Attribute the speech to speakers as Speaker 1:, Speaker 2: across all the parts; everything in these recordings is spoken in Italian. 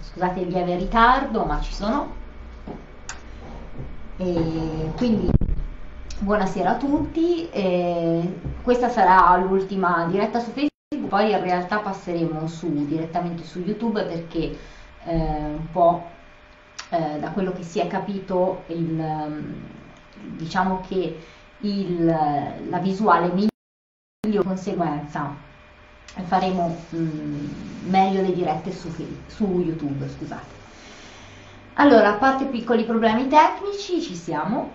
Speaker 1: scusate il lieve ritardo, ma ci sono. E quindi buonasera a tutti, e questa sarà l'ultima diretta su Facebook, poi in realtà passeremo su, direttamente su YouTube perché eh, un po' eh, da quello che si è capito il, diciamo che il, la visuale migliore conseguenza faremo mh, mm, meglio le dirette su, su YouTube, scusate. Allora, a parte piccoli problemi tecnici, ci siamo.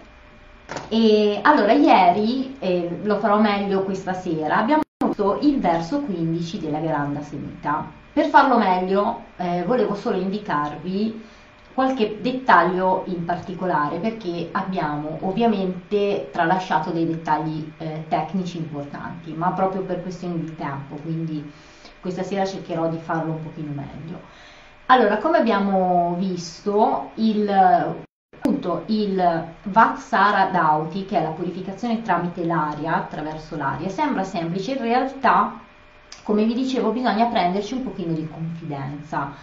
Speaker 1: E allora, ieri, eh, lo farò meglio questa sera, abbiamo visto il verso 15 della Grande Semita. Per farlo meglio, eh, volevo solo indicarvi qualche dettaglio in particolare perché abbiamo ovviamente tralasciato dei dettagli eh, tecnici importanti, ma proprio per questioni di tempo, quindi questa sera cercherò di farlo un pochino meglio. Allora, come abbiamo visto, il, appunto, il Vatsara Dauti, che è la purificazione tramite l'aria, attraverso l'aria, sembra semplice, in realtà, come vi dicevo, bisogna prenderci un pochino di confidenza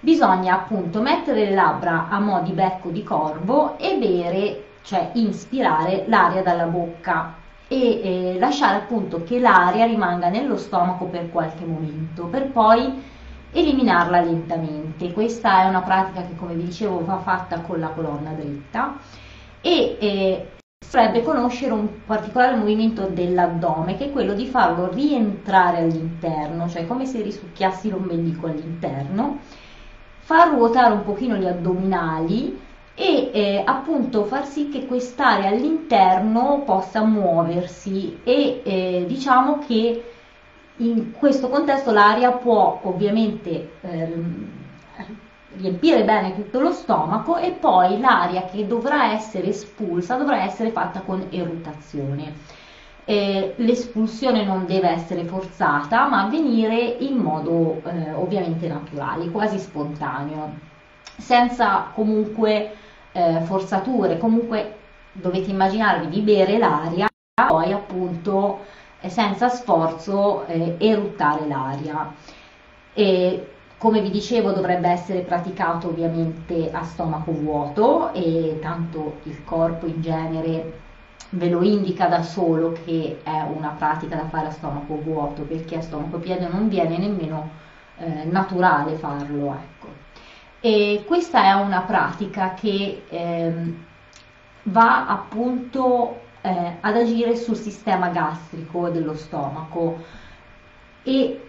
Speaker 1: bisogna appunto mettere le labbra a mo' di becco di corvo e bere, cioè inspirare l'aria dalla bocca e eh, lasciare appunto che l'aria rimanga nello stomaco per qualche momento, per poi eliminarla lentamente. Questa è una pratica che come vi dicevo va fatta con la colonna dritta e eh, dovrebbe conoscere un particolare movimento dell'addome che è quello di farlo rientrare all'interno, cioè come se risucchiassi l'ombelico all'interno far ruotare un pochino gli addominali e eh, appunto far sì che quest'area all'interno possa muoversi e eh, diciamo che in questo contesto l'aria può ovviamente eh, riempire bene tutto lo stomaco e poi l'aria che dovrà essere espulsa dovrà essere fatta con eruttazione eh, l'espulsione non deve essere forzata ma avvenire in modo eh, ovviamente naturale, quasi spontaneo, senza comunque eh, forzature, comunque dovete immaginarvi di bere l'aria, poi appunto eh, senza sforzo eh, eruttare l'aria. E, come vi dicevo dovrebbe essere praticato ovviamente a stomaco vuoto e tanto il corpo in genere ve lo indica da solo che è una pratica da fare a stomaco vuoto, perché a stomaco pieno non viene nemmeno eh, naturale farlo. Ecco. E questa è una pratica che eh, va appunto eh, ad agire sul sistema gastrico dello stomaco e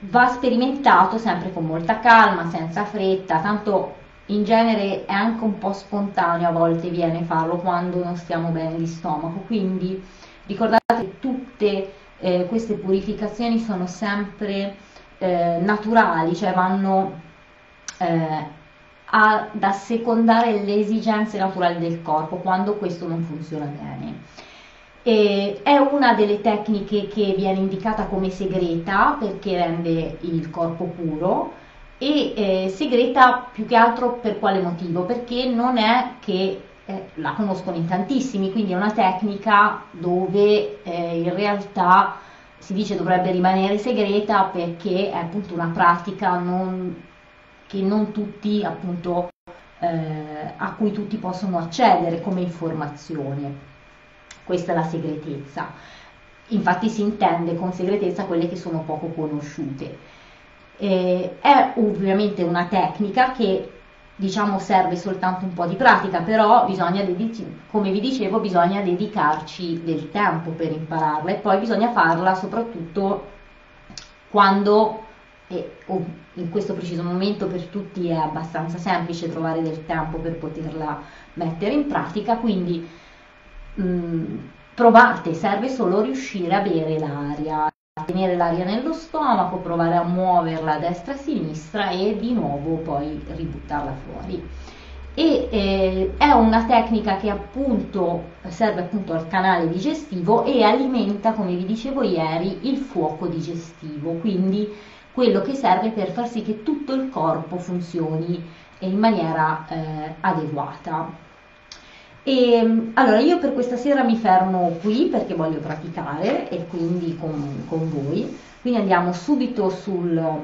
Speaker 1: va sperimentato sempre con molta calma, senza fretta, tanto in genere è anche un po' spontaneo a volte viene farlo quando non stiamo bene di stomaco, quindi ricordate che tutte eh, queste purificazioni sono sempre eh, naturali, cioè vanno eh, ad assecondare le esigenze naturali del corpo quando questo non funziona bene. E è una delle tecniche che viene indicata come segreta perché rende il corpo puro e eh, segreta più che altro per quale motivo? Perché non è che eh, la conoscono in tantissimi, quindi è una tecnica dove eh, in realtà si dice dovrebbe rimanere segreta perché è appunto una pratica non, che non tutti appunto eh, a cui tutti possono accedere come informazione. Questa è la segretezza. Infatti si intende con segretezza quelle che sono poco conosciute. Eh, è ovviamente una tecnica che diciamo serve soltanto un po' di pratica, però bisogna dedici- come vi dicevo bisogna dedicarci del tempo per impararla e poi bisogna farla soprattutto quando e in questo preciso momento per tutti è abbastanza semplice trovare del tempo per poterla mettere in pratica, quindi mh, provate, serve solo riuscire a bere l'aria tenere l'aria nello stomaco, provare a muoverla a destra e a sinistra e di nuovo poi ributtarla fuori. E eh, è una tecnica che appunto serve appunto al canale digestivo e alimenta, come vi dicevo ieri, il fuoco digestivo, quindi quello che serve per far sì che tutto il corpo funzioni in maniera eh, adeguata. E, allora io per questa sera mi fermo qui perché voglio praticare e quindi con, con voi. Quindi andiamo subito sul,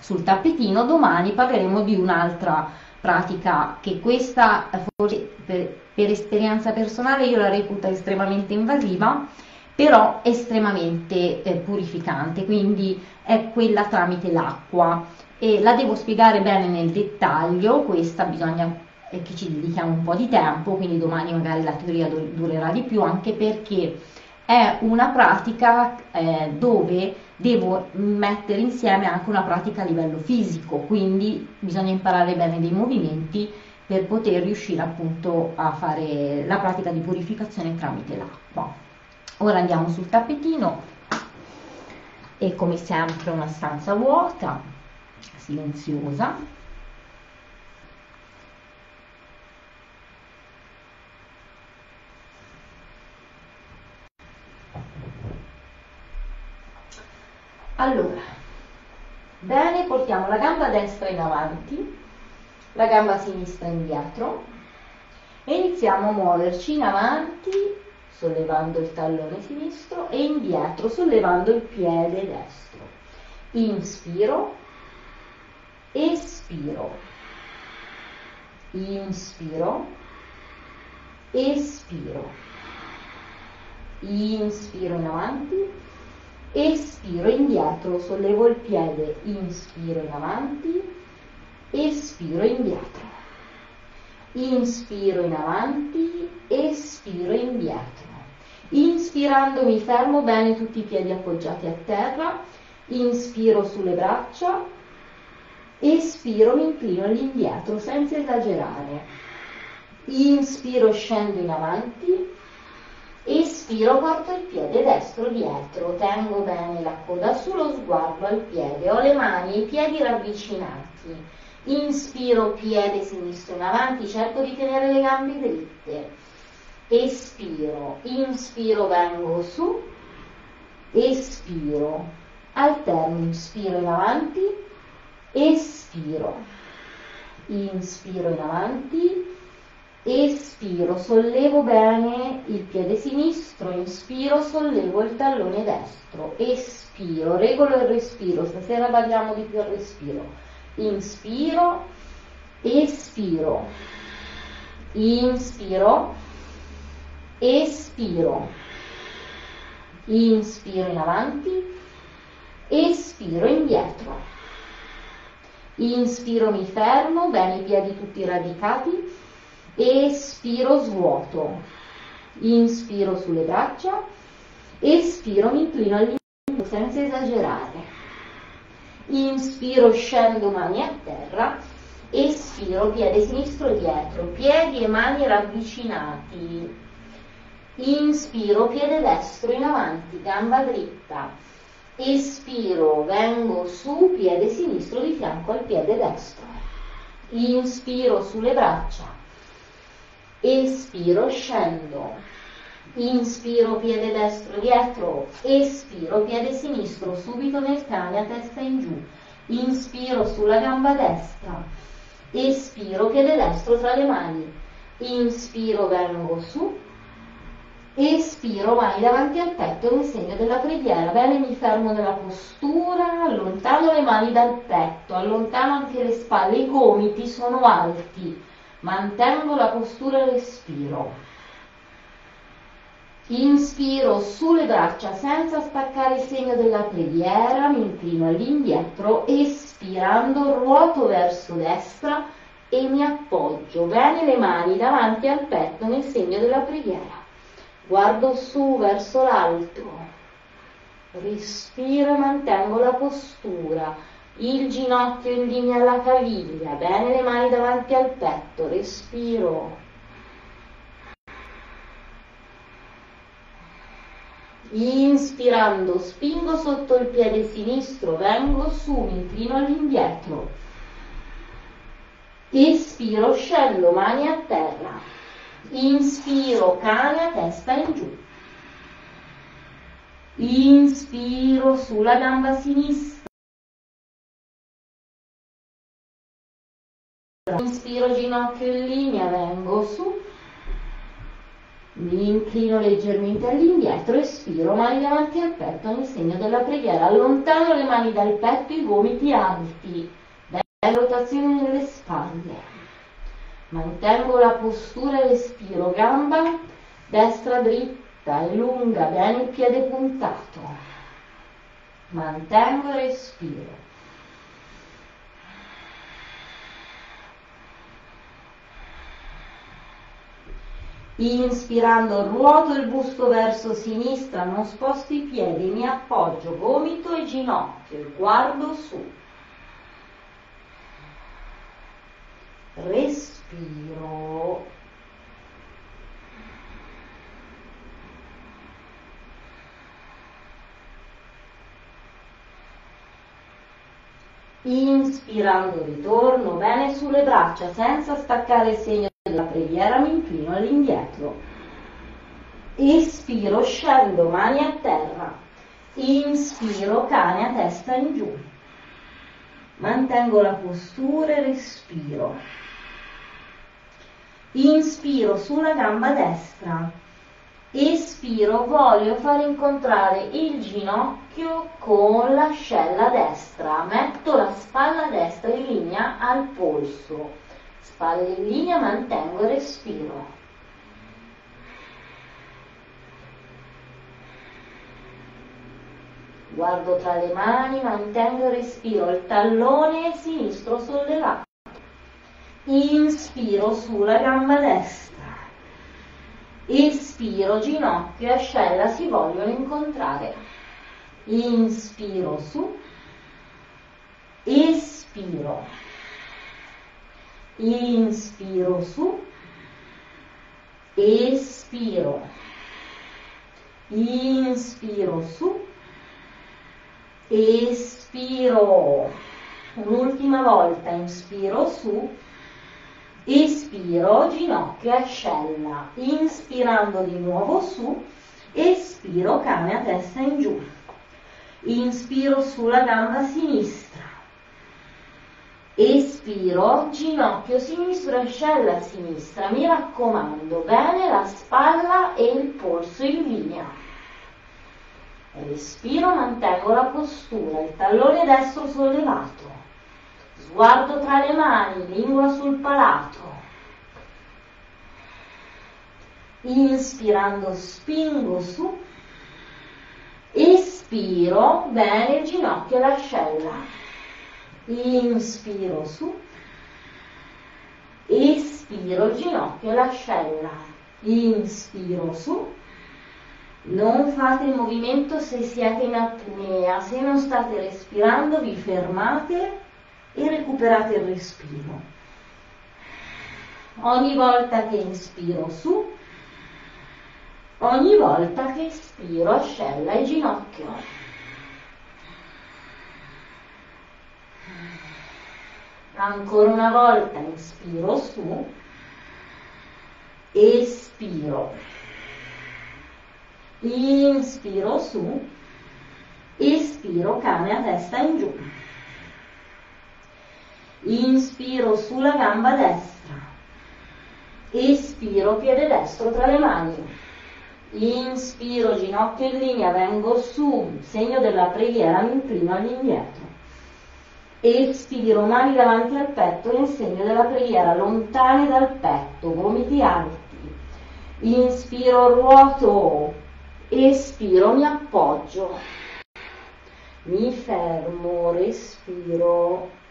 Speaker 1: sul tappetino, domani parleremo di un'altra pratica che questa forse per, per esperienza personale io la reputo estremamente invasiva, però estremamente eh, purificante, quindi è quella tramite l'acqua. E la devo spiegare bene nel dettaglio, questa bisogna eh, che ci dedichiamo un po' di tempo, quindi domani magari la teoria durerà di più, anche perché è una pratica eh, dove devo mettere insieme anche una pratica a livello fisico, quindi bisogna imparare bene dei movimenti per poter riuscire appunto a fare la pratica di purificazione tramite l'acqua. Ora andiamo sul tappetino e come sempre una stanza vuota, silenziosa. Allora, bene, portiamo la gamba destra in avanti, la gamba sinistra indietro e iniziamo a muoverci in avanti sollevando il tallone sinistro e indietro sollevando il piede destro. Inspiro, espiro, inspiro, espiro, inspiro in avanti, espiro indietro, sollevo il piede, inspiro in avanti, espiro indietro, inspiro in avanti, espiro indietro Inspirando mi fermo bene tutti i piedi appoggiati a terra, inspiro sulle braccia, espiro mi inclino all'indietro senza esagerare. Inspiro scendo in avanti, espiro porto il piede destro dietro, tengo bene la coda sullo sguardo al piede, ho le mani e i piedi ravvicinati. Inspiro piede sinistro in avanti, cerco di tenere le gambe dritte. Espiro, inspiro, vengo su, espiro, alterno, inspiro in avanti, espiro, inspiro in avanti, espiro, sollevo bene il piede sinistro, inspiro, sollevo il tallone destro, espiro, regolo il respiro, stasera badiamo di più al respiro, inspiro, espiro, inspiro, espiro, inspiro in avanti, espiro indietro, inspiro mi fermo, bene i piedi tutti radicati, espiro svuoto, inspiro sulle braccia, espiro mi inclino all'interno senza esagerare, inspiro scendo mani a terra, espiro piede sinistro dietro, piedi e mani ravvicinati, Inspiro, piede destro in avanti, gamba dritta. Espiro, vengo su, piede sinistro di fianco al piede destro. Inspiro sulle braccia. Espiro, scendo. Inspiro, piede destro dietro. Espiro, piede sinistro subito nel cane a testa in giù. Inspiro sulla gamba destra. Espiro, piede destro tra le mani. Inspiro, vengo su espiro mani davanti al petto nel segno della preghiera. Bene, mi fermo nella postura, allontano le mani dal petto, allontano anche le spalle, i gomiti sono alti, mantengo la postura e respiro. Inspiro sulle braccia senza staccare il segno della preghiera, mi inclino all'indietro, espirando ruoto verso destra e mi appoggio. Bene le mani davanti al petto nel segno della preghiera. Guardo su verso l'alto, respiro e mantengo la postura, il ginocchio in linea alla caviglia, bene le mani davanti al petto, respiro. Inspirando, spingo sotto il piede sinistro, vengo su, mi inclino all'indietro. Espiro, scendo, mani a terra. Inspiro, cane a testa in giù. Inspiro sulla gamba sinistra. Inspiro ginocchio in linea, vengo su. Mi inclino leggermente all'indietro, espiro, mani davanti al petto nel segno della preghiera. Allontano le mani dal petto, i gomiti alti. Bella rotazione nelle spalle. Mantengo la postura e respiro. Gamba destra dritta e lunga, bene il piede puntato. Mantengo e respiro. Inspirando ruoto il busto verso sinistra, non sposto i piedi, mi appoggio gomito e ginocchio guardo su. Respiro. Inspirando ritorno bene sulle braccia senza staccare il segno della preghiera mi inclino all'indietro. Espiro, scendo, mani a terra. Inspiro, cane a testa in giù. Mantengo la postura e respiro. Inspiro sulla gamba destra. Espiro, voglio far incontrare il ginocchio con l'ascella destra. Metto la spalla destra in linea al polso spalle in linea, mantengo respiro. Guardo tra le mani, mantengo il respiro, il tallone sinistro sollevato. Inspiro sulla gamba destra. Espiro, ginocchio e ascella si vogliono incontrare. Inspiro su. Espiro inspiro su, espiro, inspiro su, espiro, un'ultima volta, inspiro su, espiro, ginocchio ascella, inspirando di nuovo su, espiro, cane a testa in giù, inspiro sulla gamba sinistra, Espiro, ginocchio sinistro, ascella sinistra. Mi raccomando, bene la spalla e il polso in linea. Respiro, mantengo la postura, il tallone destro sollevato. Sguardo tra le mani, lingua sul palato. Inspirando spingo su. Espiro, bene il ginocchio e l'ascella inspiro su, espiro ginocchio l'ascella, inspiro su, non fate il movimento se siete in apnea, se non state respirando vi fermate e recuperate il respiro. Ogni volta che inspiro su, ogni volta che espiro ascella il ginocchio. Ancora una volta inspiro su, espiro, inspiro su, espiro cane a testa in giù, inspiro sulla gamba destra, espiro piede destro tra le mani, inspiro ginocchio in linea, vengo su, segno della preghiera, mi inclino all'indietro espiro mani davanti al petto in segno della preghiera, lontani dal petto, gomiti alti. Inspiro, ruoto, espiro, mi appoggio. Mi fermo, respiro.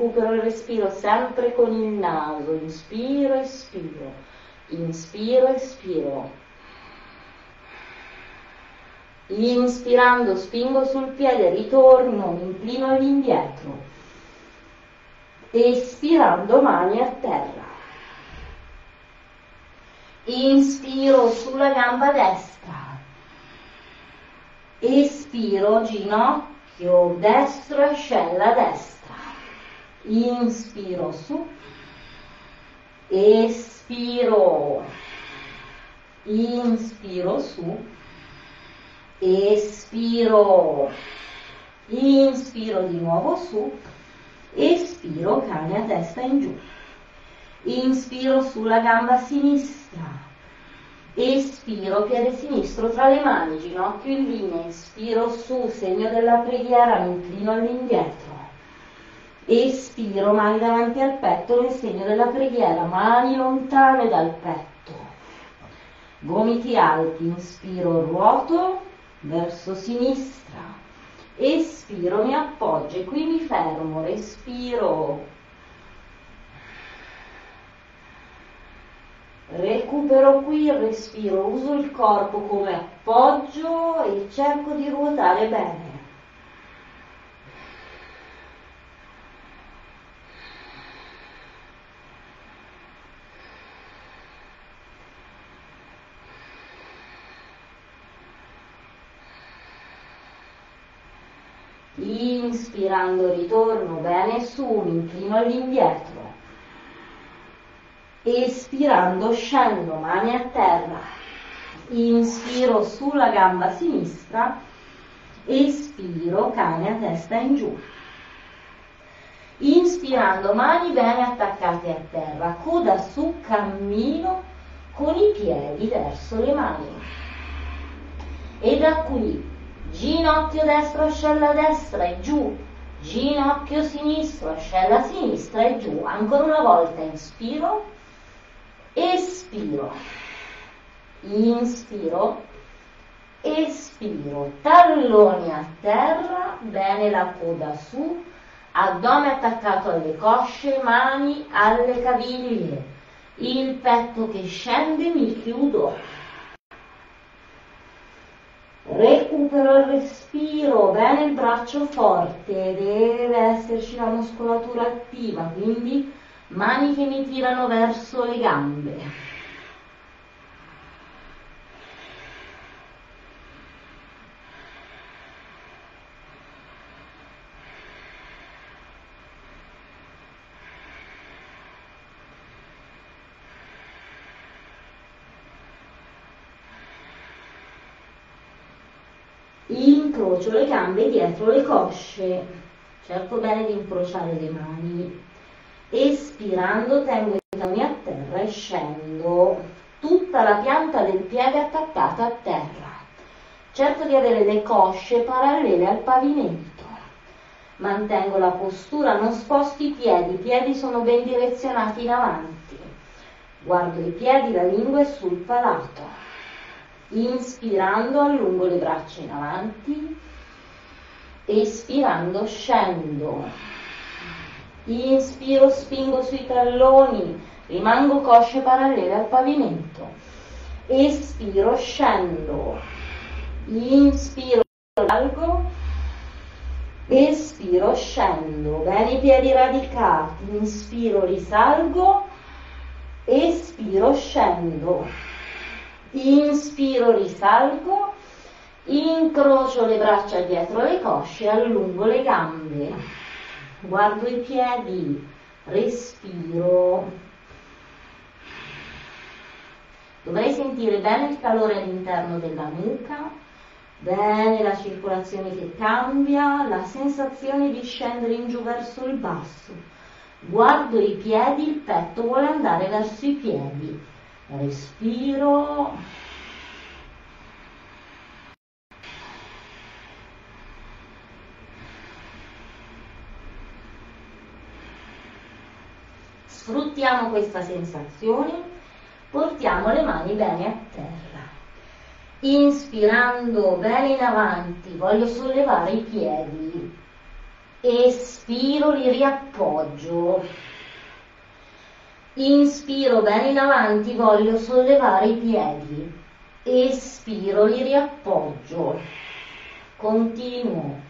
Speaker 1: Recupero il respiro sempre con il naso, inspiro, espiro, inspiro, espiro. Inspirando spingo sul piede, ritorno, mi inclino all'indietro. Espirando mani a terra. Inspiro sulla gamba destra. Espiro ginocchio destro, ascella destra inspiro su, espiro, inspiro su, espiro, inspiro di nuovo su, espiro cane a testa in giù, inspiro sulla gamba sinistra, espiro piede sinistro tra le mani, ginocchio in linea, espiro su, segno della preghiera, mi inclino all'indietro espiro, mani davanti al petto nel segno della preghiera, mani lontane dal petto, gomiti alti, inspiro, ruoto verso sinistra, espiro, mi appoggio e qui mi fermo, respiro, recupero qui il respiro, uso il corpo come appoggio e cerco di ruotare bene. Inspirando ritorno bene su, mi inclino all'indietro, espirando scendo mani a terra, inspiro sulla gamba sinistra, espiro cane a testa in giù. Inspirando mani bene attaccate a terra, coda su, cammino con i piedi verso le mani. E da qui ginocchio destro, ascella destra e giù, ginocchio sinistro, ascella sinistra e giù. Ancora una volta inspiro, espiro, inspiro, espiro, talloni a terra, bene la coda su, addome attaccato alle cosce, mani alle caviglie, il petto che scende, mi chiudo recupero il respiro, bene il braccio forte, deve esserci la muscolatura attiva, quindi mani che mi tirano verso le gambe. Incrocio le gambe dietro le cosce, cerco bene di incrociare le mani, espirando tengo i talloni a terra e scendo, tutta la pianta del piede attaccata a terra. Cerco di avere le cosce parallele al pavimento. Mantengo la postura, non sposto i piedi, i piedi sono ben direzionati in avanti. Guardo i piedi, la lingua è sul palato inspirando allungo le braccia in avanti, espirando scendo, inspiro spingo sui talloni, rimango cosce parallele al pavimento, espiro scendo, inspiro algo, espiro scendo, bene i piedi radicati, inspiro risalgo, espiro scendo. Inspiro, risalgo, incrocio le braccia dietro le cosce, allungo le gambe, guardo i piedi, respiro. Dovrei sentire bene il calore all'interno della nuca, bene la circolazione che cambia, la sensazione di scendere in giù verso il basso. Guardo i piedi, il petto vuole andare verso i piedi respiro sfruttiamo questa sensazione portiamo le mani bene a terra inspirando bene in avanti voglio sollevare i piedi espiro li riappoggio Inspiro bene in avanti, voglio sollevare i piedi. Espiro, li riappoggio. Continuo.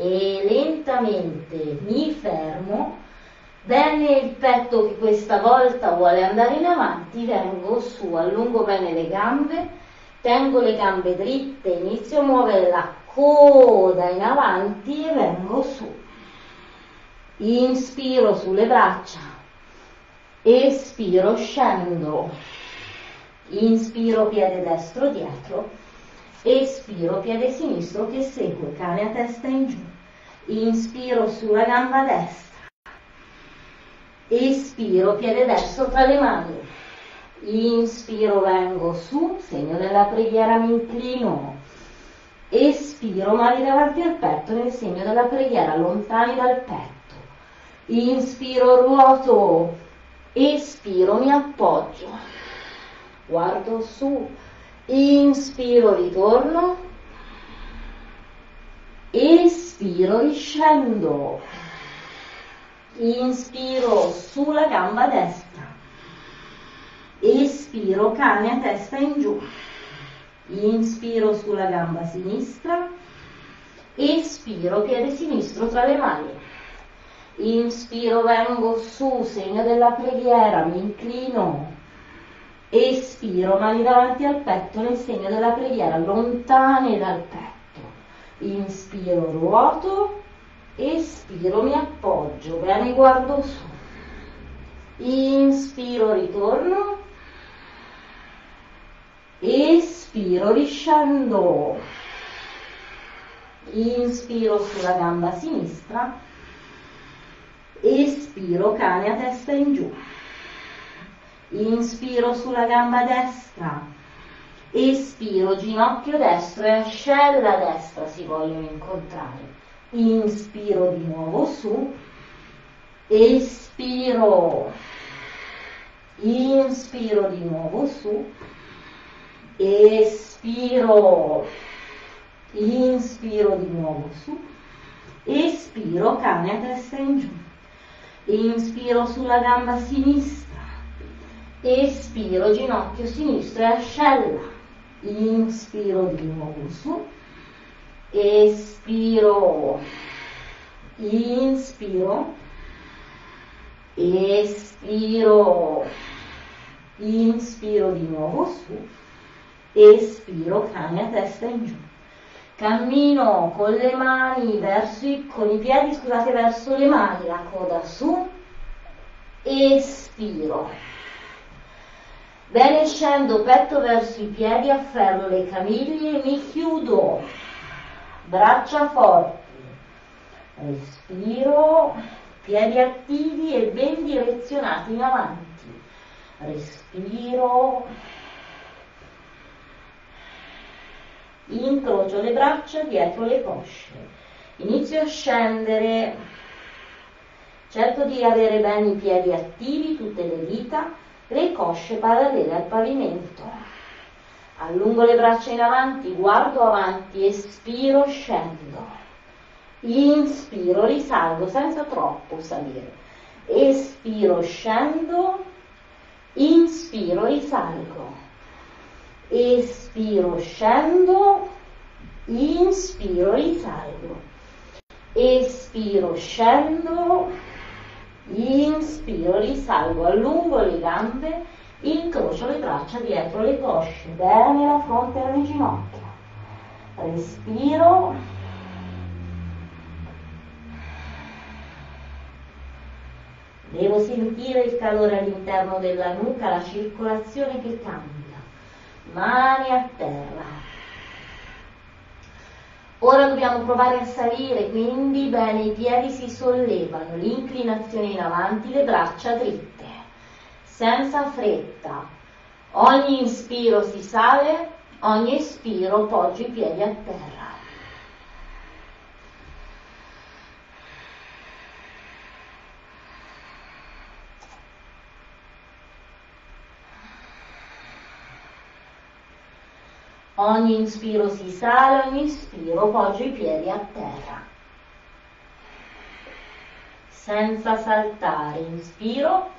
Speaker 1: E lentamente mi fermo Bene il petto che questa volta vuole andare in avanti, vengo su, allungo bene le gambe, tengo le gambe dritte, inizio a muovere la coda in avanti e vengo su. Inspiro sulle braccia, espiro, scendo. Inspiro piede destro dietro, espiro piede sinistro che segue, cane a testa in giù. Inspiro sulla gamba destra, espiro piede destro tra le mani. Inspiro, vengo su, segno della preghiera, mi inclino. Espiro, mani davanti al petto nel segno della preghiera, lontani dal petto. Inspiro, ruoto. Espiro, mi appoggio. Guardo su. Inspiro, ritorno. Espiro, riscendo. Inspiro sulla gamba destra. Espiro, cane a testa in giù. Inspiro sulla gamba sinistra. Espiro, piede sinistro tra le mani. Inspiro, vengo su, segno della preghiera, mi inclino. Espiro, mani davanti al petto nel segno della preghiera, lontane dal petto. Inspiro, ruoto. Espiro, mi appoggio, bene, guardo su. Inspiro, ritorno. Espiro, riscendo. Inspiro sulla gamba sinistra Espiro, cane a testa in giù. Inspiro sulla gamba destra. Espiro, ginocchio destro e ascella destra si vogliono incontrare. Inspiro di nuovo su. Espiro. Inspiro di nuovo su. Espiro. Inspiro di nuovo su. Espiro, cane a testa in giù inspiro sulla gamba sinistra, espiro ginocchio sinistro e ascella, inspiro di nuovo su, espiro, inspiro, espiro, inspiro di nuovo su, espiro, cane a testa in giù. Cammino con le mani verso i, con i piedi, scusate, verso le mani, la coda su, espiro. Bene, scendo petto verso i piedi, afferro le caviglie e mi chiudo. Braccia forti. Respiro, piedi attivi e ben direzionati in avanti. Respiro incrocio le braccia dietro le cosce, inizio a scendere, cerco di avere bene i piedi attivi, tutte le dita, le cosce parallele al pavimento. Allungo le braccia in avanti, guardo avanti, espiro, scendo. Inspiro, risalgo senza troppo salire. Espiro, scendo. Inspiro, risalgo espiro, scendo, inspiro, risalgo, espiro, scendo, inspiro, risalgo, allungo le gambe, incrocio le braccia dietro le cosce, bene la fronte alle ginocchia, respiro, devo sentire il calore all'interno della nuca, la circolazione che cambia. Mani a terra. Ora dobbiamo provare a salire, quindi bene, i piedi si sollevano, l'inclinazione in avanti, le braccia dritte, senza fretta. Ogni inspiro si sale, ogni espiro poggi i piedi a terra. Ogni inspiro si sale, ogni ispiro poggio i piedi a terra. Senza saltare, inspiro,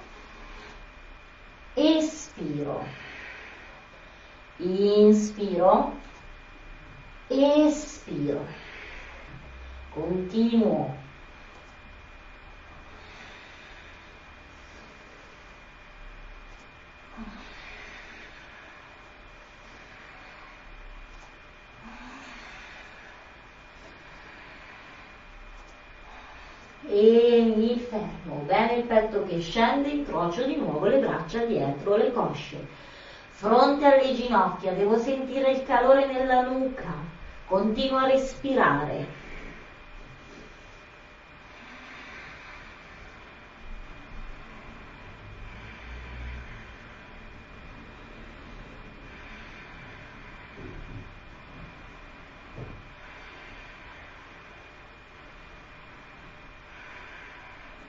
Speaker 1: espiro, inspiro, espiro. Continuo e il fermo, bene il petto che scende, incrocio di nuovo le braccia dietro le cosce, fronte alle ginocchia, devo sentire il calore nella nuca, continuo a respirare.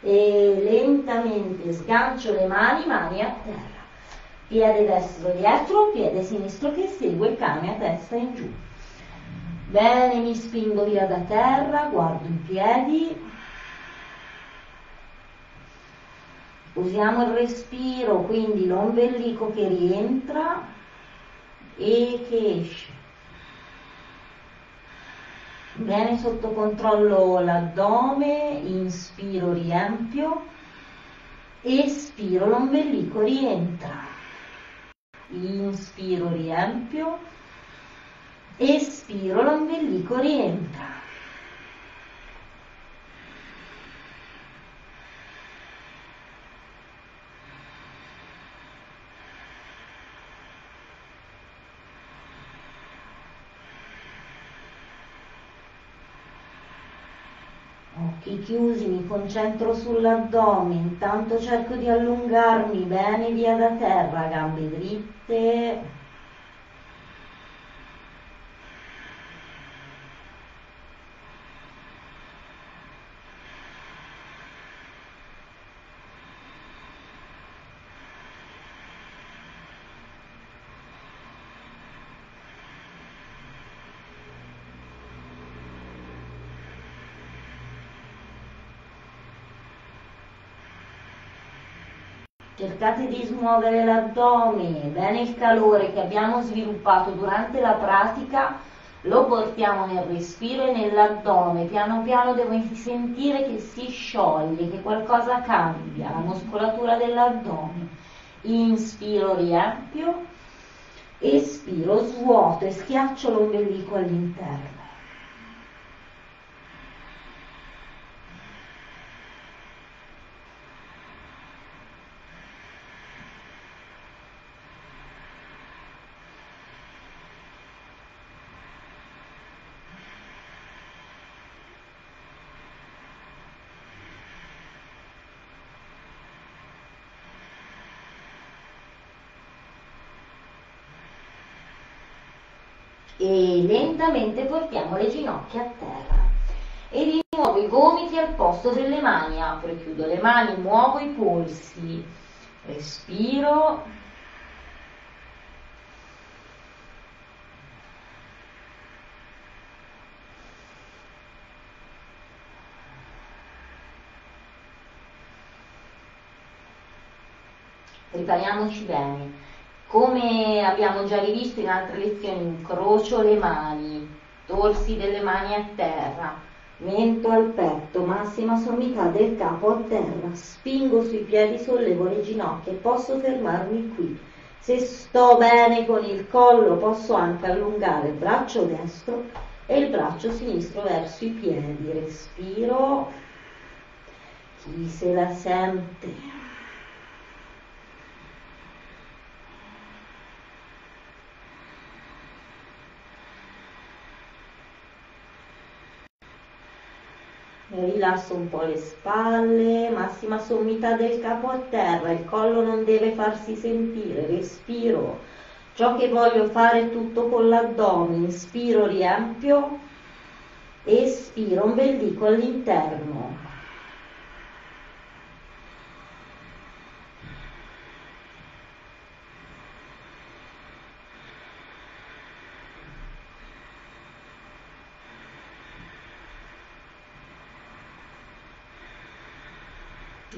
Speaker 1: e lentamente sgancio le mani, mani a terra. Piede destro dietro, piede sinistro che segue cane a testa in giù. Bene, mi spingo via da terra, guardo i piedi. Usiamo il respiro, quindi l'ombelico che rientra e che esce. Bene sotto controllo l'addome, inspiro, riempio, espiro, l'ombelico rientra. Inspiro, riempio, espiro, l'ombelico rientra. Chiusi, mi concentro sull'addome, intanto cerco di allungarmi bene via da terra, gambe dritte. Cercate di smuovere l'addome, bene il calore che abbiamo sviluppato durante la pratica lo portiamo nel respiro e nell'addome, piano piano devo sentire che si scioglie, che qualcosa cambia, la muscolatura dell'addome. Inspiro, riempio, espiro, svuoto e schiaccio l'ombelico all'interno. e lentamente portiamo le ginocchia a terra e di nuovo i gomiti al posto delle mani, apro e chiudo le mani, muovo i polsi, respiro. Prepariamoci bene. Come abbiamo già rivisto in altre lezioni, incrocio le mani, dorsi delle mani a terra, mento al petto, massima sommità del capo a terra, spingo sui piedi, sollevo le ginocchia e posso fermarmi qui. Se sto bene con il collo posso anche allungare il braccio destro e il braccio sinistro verso i piedi. Respiro. Chi se la sente? Rilasso un po' le spalle, massima sommità del capo a terra, il collo non deve farsi sentire, respiro. Ciò che voglio fare è tutto con l'addome, inspiro, riempio, espiro, un bel dico all'interno.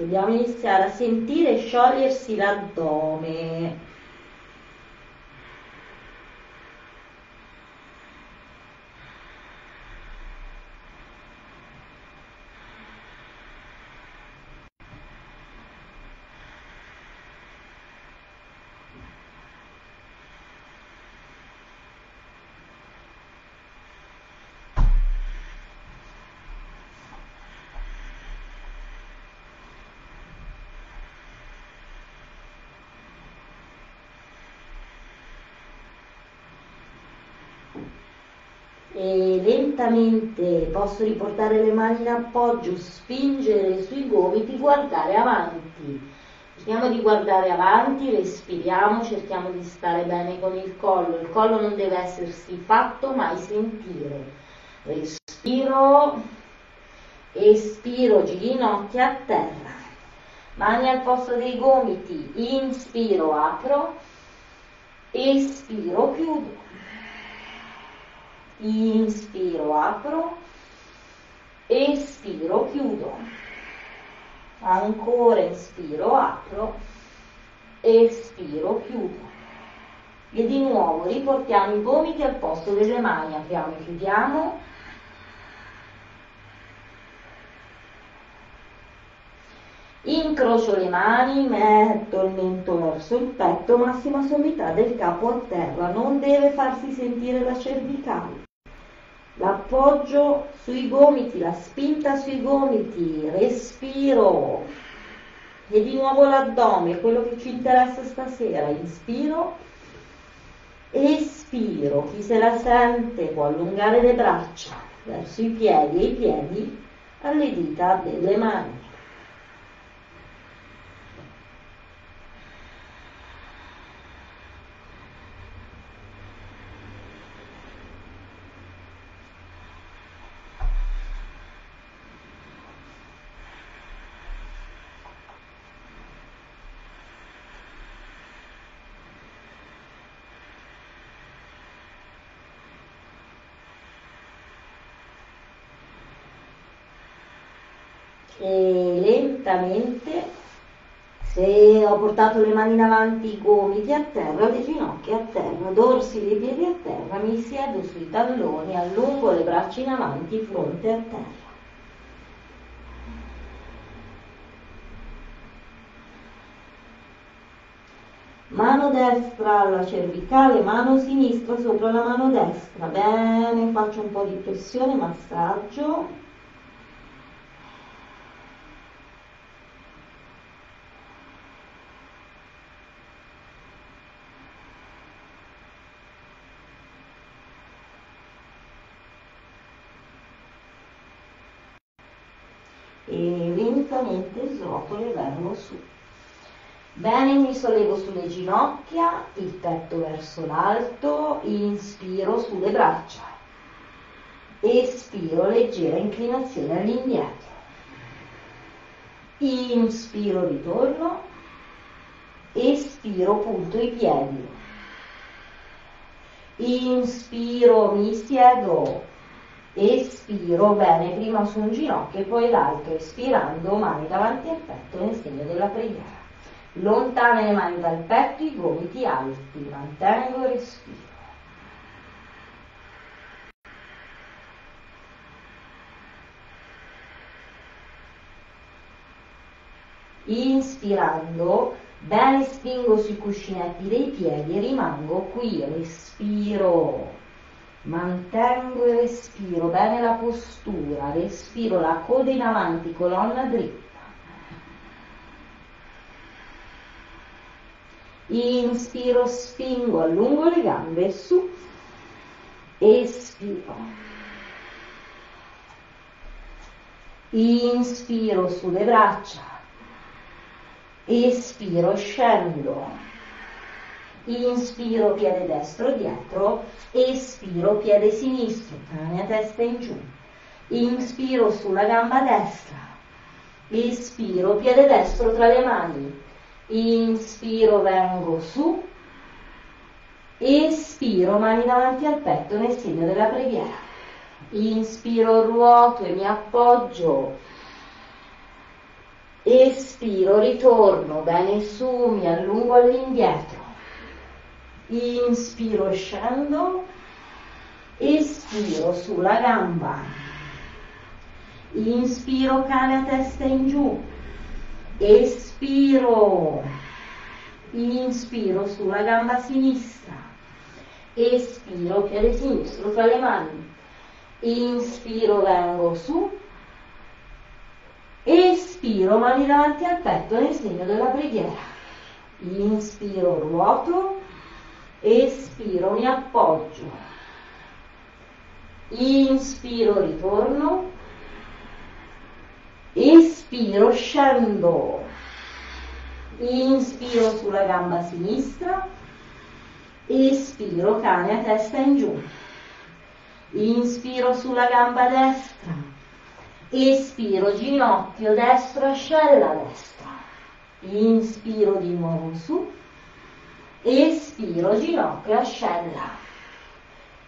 Speaker 1: Dobbiamo iniziare a sentire sciogliersi l'addome.
Speaker 2: E lentamente posso riportare le mani in appoggio, spingere sui gomiti, guardare avanti. Cerchiamo di guardare avanti, respiriamo, cerchiamo di stare bene con il collo. Il collo non deve essersi fatto mai sentire. Respiro, espiro, ginocchia a terra. Mani al posto dei gomiti, inspiro, apro, espiro, chiudo inspiro, apro, espiro, chiudo, ancora inspiro, apro, espiro, chiudo. E di nuovo riportiamo i gomiti al posto delle mani, apriamo e chiudiamo. Incrocio le mani, metto il mento verso il petto, massima sommità del capo a terra, non deve farsi sentire la cervicale l'appoggio sui gomiti, la spinta sui gomiti, respiro. E di nuovo l'addome, quello che ci interessa stasera, inspiro, espiro, chi se la sente può allungare le braccia verso i piedi e i piedi alle dita delle mani. e lentamente se ho portato le mani in avanti, i gomiti a terra, le ginocchia a terra, dorsi dei piedi a terra, mi siedo sui talloni, allungo le braccia in avanti, fronte a terra. Mano destra alla cervicale, mano sinistra sopra la mano destra. Bene, faccio un po' di pressione, massaggio. E lentamente srotolo e verlo su. Bene, mi sollevo sulle ginocchia, il petto verso l'alto, inspiro sulle braccia, espiro leggera inclinazione all'indietro, inspiro ritorno, espiro punto i piedi, inspiro mi siedo, espiro bene prima su un ginocchio e poi l'altro espirando mani davanti al petto nel segno della preghiera. Lontane le mani dal petto i gomiti alti mantengo il respiro. Inspirando bene spingo sui cuscinetti dei piedi e rimango qui respiro mantengo il respiro, bene la postura, respiro la coda in avanti, colonna dritta. Inspiro, spingo, allungo le gambe su, espiro. Inspiro sulle braccia, espiro, scendo inspiro piede destro dietro, espiro piede sinistro, cane a testa in giù, inspiro sulla gamba destra, espiro piede destro tra le mani, inspiro vengo su, espiro mani davanti al petto nel segno della preghiera, inspiro ruoto e mi appoggio, espiro ritorno bene su, mi allungo all'indietro, inspiro scendo, espiro sulla gamba, inspiro cane a testa in giù, espiro, inspiro sulla gamba sinistra, espiro piede sinistro tra le mani, inspiro vengo su, espiro mani davanti al petto nel segno della preghiera, inspiro ruoto, espiro, mi appoggio, inspiro, ritorno, espiro, scendo, inspiro sulla gamba sinistra, espiro, cane a testa in giù, inspiro sulla gamba destra, espiro, ginocchio destro, ascella destra, inspiro di nuovo su, espiro, ginocchio, ascella,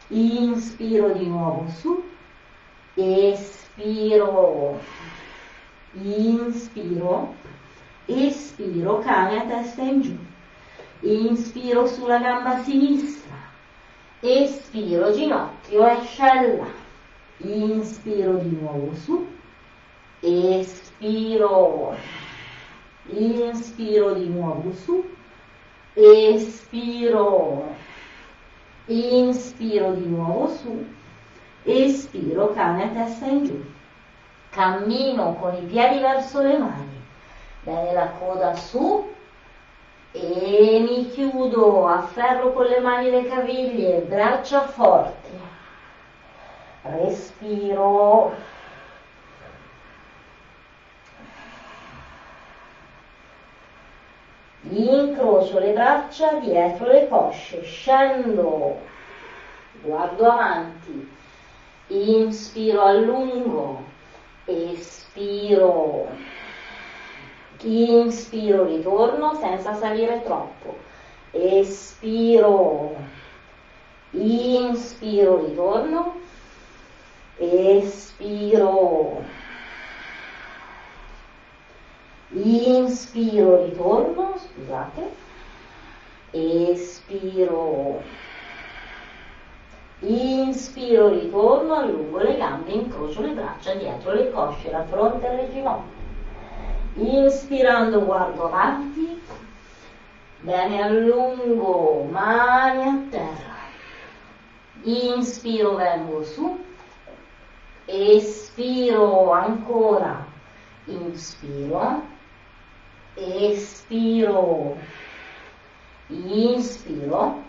Speaker 2: inspiro di nuovo su, espiro, inspiro, espiro, cane a testa in giù, inspiro sulla gamba sinistra, espiro, ginocchio, ascella, inspiro di nuovo su, espiro, inspiro di nuovo su, espiro, inspiro di nuovo su, espiro, cane a testa in giù, cammino con i piedi verso le mani, bene la coda su. E mi chiudo, afferro con le mani le caviglie, braccia forti, respiro, incrocio le braccia dietro le cosce, scendo, guardo avanti, inspiro a lungo, espiro, inspiro, ritorno senza salire troppo, espiro, inspiro, ritorno, espiro, inspiro, ritorno, scusate, espiro, inspiro, ritorno, allungo le gambe, incrocio le braccia dietro le cosce, la fronte alle ginocchia, inspirando guardo avanti, bene, allungo, mani a terra, inspiro, vengo su, espiro ancora, inspiro, espiro, inspiro,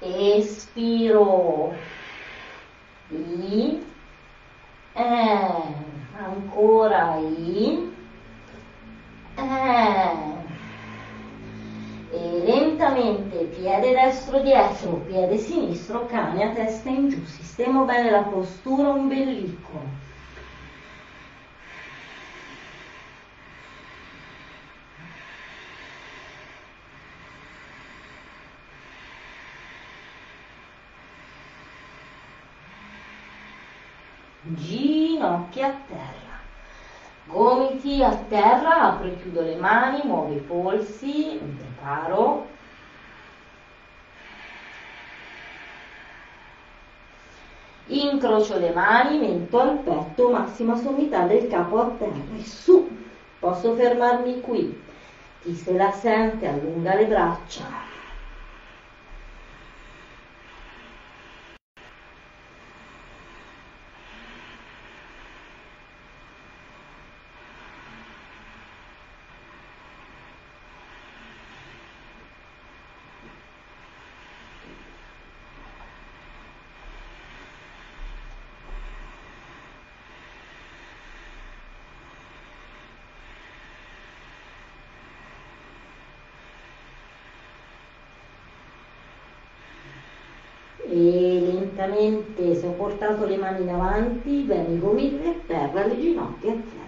Speaker 2: espiro, in, eh, ancora in, eh, e lentamente piede destro dietro, piede sinistro, cane a testa in giù, sistemo bene la postura ombelico. Ginocchia a terra, gomiti a terra, apro e chiudo le mani, muovo i polsi, mi preparo. Incrocio le mani, mento al petto, massima sommità del capo a terra e su. Posso fermarmi qui. Chi se la sente allunga le braccia. e ho portato le mani in avanti, bene i gomiti a terra, le ginocchia a terra.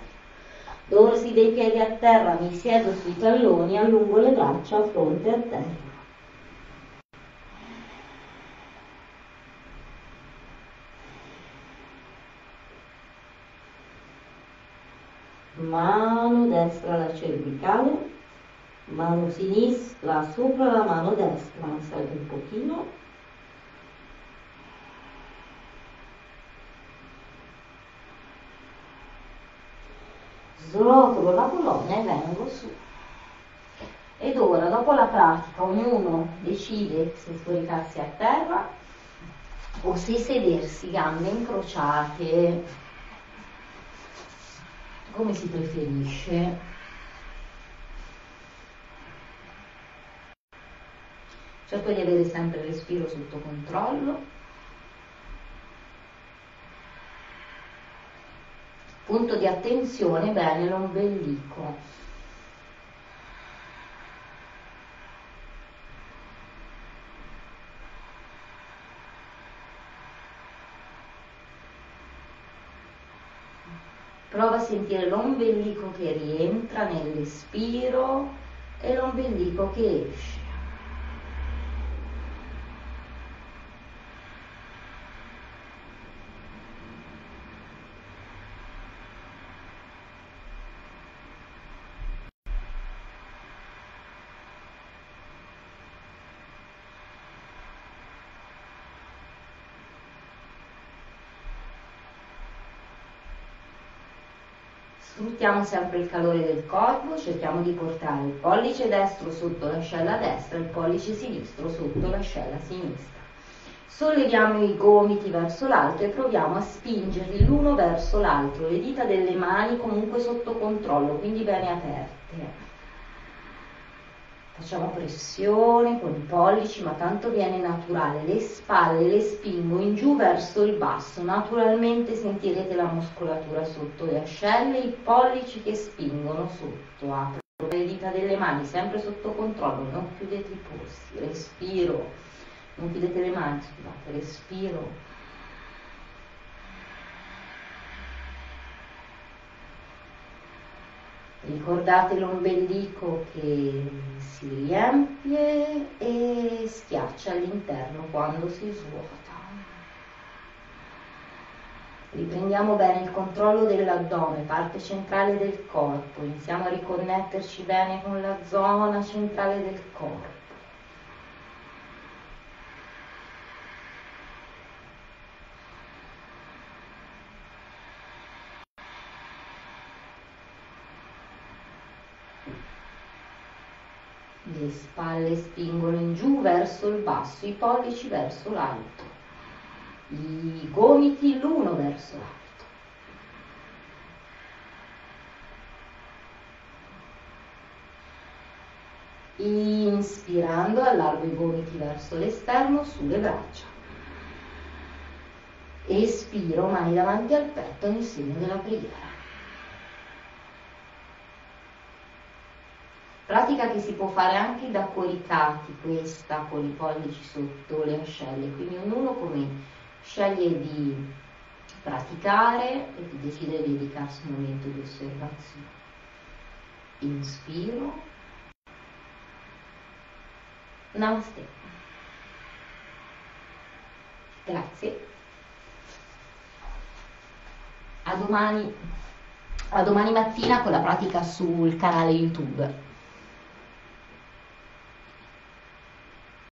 Speaker 2: Dorsi dei piedi a terra, mi siedo sui talloni, allungo le braccia a fronte a terra. Mano destra alla cervicale, mano sinistra sopra la mano destra, salgo un pochino srotolo la colonna e vengo su. Ed ora, dopo la pratica, ognuno decide se scoricarsi a terra o se sedersi, gambe incrociate, come si preferisce. Cerco di avere sempre il respiro sotto controllo.
Speaker 1: Punto di attenzione bene l'ombelico. Prova a sentire l'ombelico che rientra nell'espiro e l'ombelico che esce. Sfruttiamo sempre il calore del corpo, cerchiamo di portare il pollice destro sotto l'ascella destra e il pollice sinistro sotto l'ascella sinistra. Solleviamo i gomiti verso l'alto e proviamo a spingerli l'uno verso l'altro, le dita delle mani comunque sotto controllo, quindi bene aperte. Facciamo pressione con i pollici, ma tanto viene naturale. Le spalle le spingo in giù verso il basso. Naturalmente sentirete la muscolatura sotto le ascelle, i pollici che spingono sotto. Apro le dita delle mani sempre sotto controllo, non chiudete i polsi. Respiro. Non chiudete le mani, scusate, respiro. Ricordate l'ombelico che si riempie e schiaccia all'interno quando si svuota. Riprendiamo bene il controllo dell'addome, parte centrale del corpo, iniziamo a riconnetterci bene con la zona centrale del corpo. Spalle spingono in giù verso il basso, i pollici verso l'alto, i gomiti l'uno verso l'altro. Inspirando allargo i gomiti verso l'esterno sulle braccia. Espiro, mani davanti al petto nel segno della preghiera. Pratica che si può fare anche da coricati questa con i pollici sotto le ascelle. Quindi ognuno come sceglie di praticare e di decidere di dedicarsi un momento di osservazione. Inspiro. Namaste. Grazie. A domani a domani mattina con la pratica sul canale youtube